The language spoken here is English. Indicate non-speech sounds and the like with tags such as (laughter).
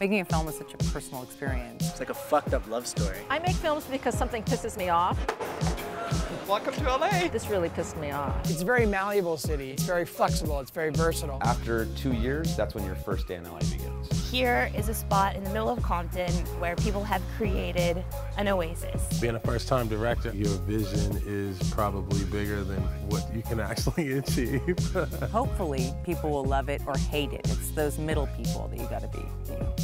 Making a film is such a personal experience. It's like a fucked up love story. I make films because something pisses me off. Welcome to LA. This really pissed me off. It's a very malleable city. It's very flexible. It's very versatile. After two years, that's when your first day in LA begins. Here is a spot in the middle of Compton where people have created an oasis. Being a first-time director, your vision is probably bigger than what you can actually (laughs) achieve. Hopefully, people will love it or hate it. It's those middle people that you gotta be. You know.